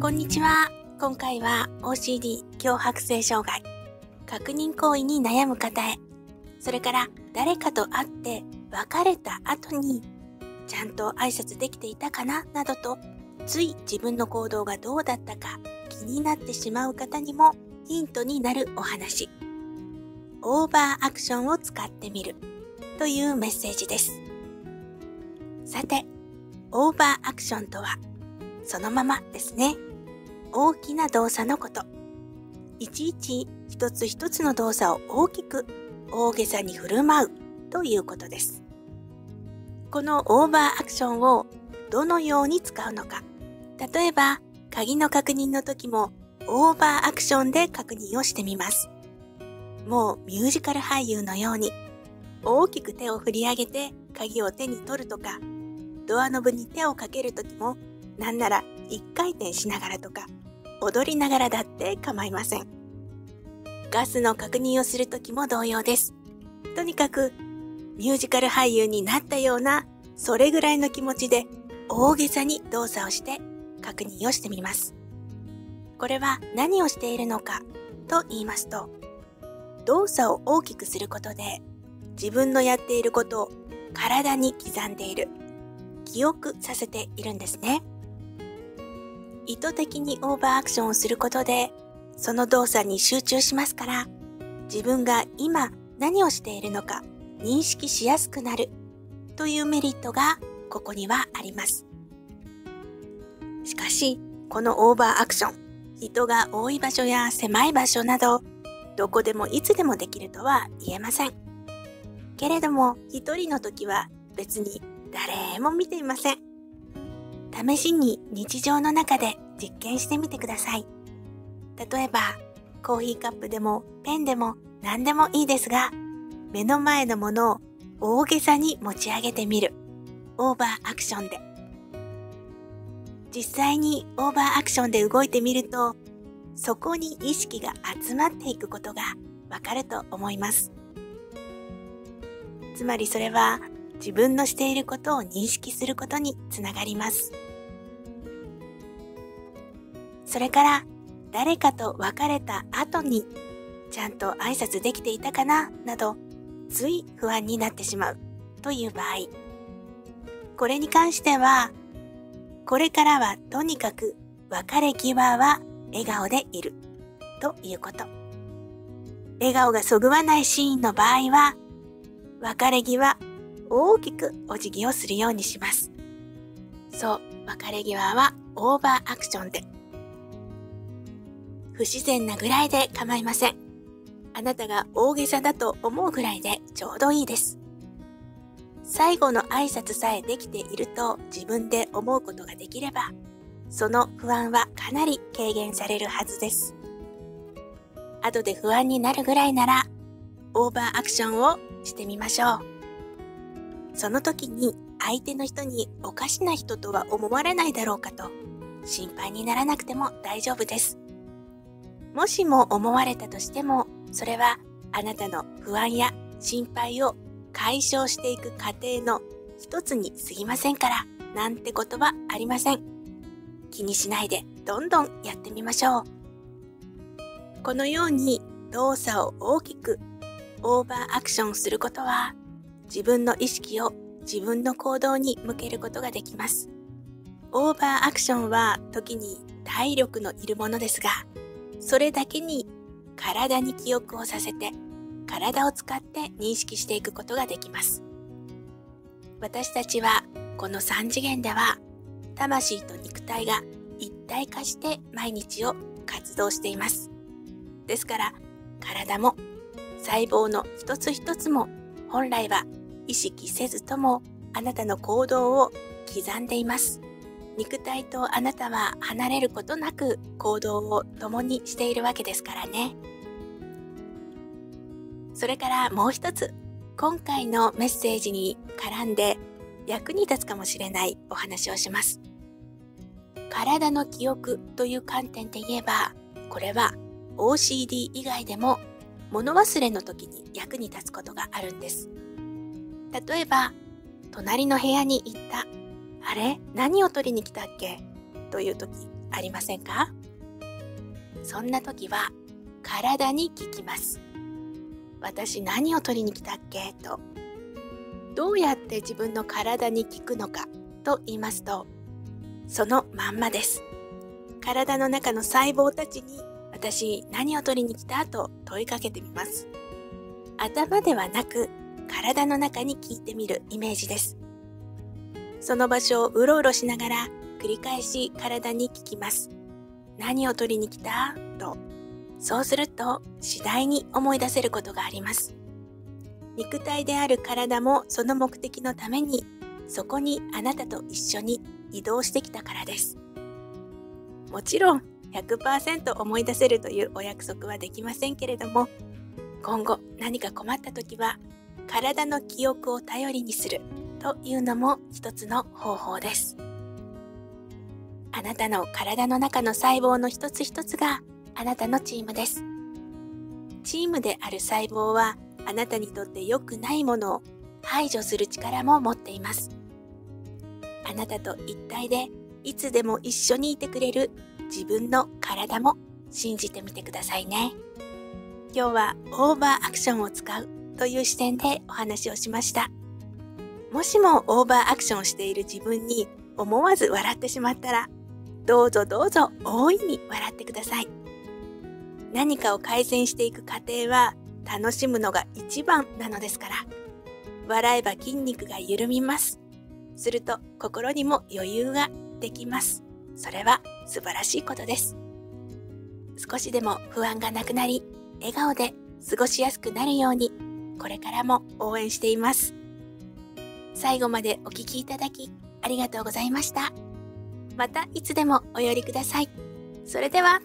こんにちは。今回は OCD 強迫性障害、確認行為に悩む方へ、それから誰かと会って別れた後に、ちゃんと挨拶できていたかな？などと、つい自分の行動がどうだったか気になってしまう方にもヒントになるお話。オーバーアクションを使ってみるというメッセージです。さて、オーバーアクションとは、そのままですね。大きな動作のこと。いちいち一つ一つの動作を大きく大げさに振る舞うということです。このオーバーアクションをどのように使うのか。例えば、鍵の確認の時もオーバーアクションで確認をしてみます。もうミュージカル俳優のように大きく手を振り上げて鍵を手に取るとか、ドアノブに手をかける時もなんなら一回転しながらとか、踊りながらだって構いません。ガスの確認をするときも同様です。とにかく、ミュージカル俳優になったような、それぐらいの気持ちで大げさに動作をして確認をしてみます。これは何をしているのかと言いますと、動作を大きくすることで自分のやっていることを体に刻んでいる、記憶させているんですね。意図的にオーバーアクションをすることで、その動作に集中しますから、自分が今何をしているのか認識しやすくなるというメリットがここにはあります。しかし、このオーバーアクション、人が多い場所や狭い場所など、どこでもいつでもできるとは言えません。けれども、一人の時は別に誰も見ていません。試しに日常の中で実験してみてください。例えば、コーヒーカップでもペンでも何でもいいですが、目の前のものを大げさに持ち上げてみる。オーバーアクションで。実際にオーバーアクションで動いてみると、そこに意識が集まっていくことがわかると思います。つまりそれは自分のしていることを認識することにつながります。それから誰かと別れた後にちゃんと挨拶できていたかな？などつい不安になってしまうという場合。これに関してはこれからはとにかく別れ際は笑顔でいる。ということ。笑顔がそぐわないシーンの場合は別れ際大きくお辞儀をするようにします。そう別れ際はオーバーアクションで。不自然なぐらいで構いません。あなたが大げさだと思うぐらいでちょうどいいです。最後の挨拶さえできていると自分で思うことができれば、その不安はかなり軽減されるはずです。後で不安になるぐらいなら、オーバーアクションをしてみましょう。その時に相手の人におかしな人とは思われないだろうかと心配にならなくても大丈夫です。もしも思われたとしても、それはあなたの不安や心配を解消していく過程の一つに過ぎませんから、なんてことはありません。気にしないでどんどんやってみましょう。このように動作を大きくオーバーアクションすることは自分の意識を自分の行動に向けることができます。オーバーアクションは時に体力のいるものですが、それだけに体に記憶をさせて体を使って認識していくことができます。私たちはこの3次元では魂と肉体が一体化して毎日を活動しています。ですから体も細胞の一つ一つも本来は意識せずともあなたの行動を刻んでいます。肉体とあなたは離れることなく行動を共にしているわけですからね。それからもう一つ、今回のメッセージに絡んで役に立つかもしれないお話をします。体の記憶という観点で言えば、これは OCD 以外でも物忘れの時に役に立つことがあるんです。例えば、隣の部屋に行ったあれ？何を取りに来たっけ？という時、ありませんか？そんな時は体に聞きます。私何を取りに来たっけ？と。どうやって自分の体に効くのか？と言いますと、そのまんまです。体の中の細胞たちに私何を取りに来た？と問いかけてみます。頭ではなく体の中に聞いてみるイメージです。その場所をうろうろしながら繰り返し体に聞きます。何を取りに来た？と。そうすると次第に思い出せることがあります。肉体である体もその目的のためにそこにあなたと一緒に移動してきたからです。もちろん100%思い出せるというお約束はできませんけれども、今後何か困った時は体の記憶を頼りにするというのも一つの方法です。あなたの体の中の細胞の一つ一つがあなたのチームです。チームである細胞はあなたにとって良くないものを排除する力も持っています。あなたと一体でいつでも一緒にいてくれる自分の体も信じてみてくださいね。今日はオーバーアクションを使うという視点でお話をしました。もしもオーバーアクションしている自分に思わず笑ってしまったら、どうぞどうぞ大いに笑ってください。何かを改善していく過程は楽しむのが一番なのですから。笑えば筋肉が緩みます。すると心にも余裕ができます。それは素晴らしいことです。少しでも不安がなくなり、笑顔で過ごしやすくなるように、これからも応援しています。最後までお聴きいただき、ありがとうございました。またいつでもお寄りください。それでは。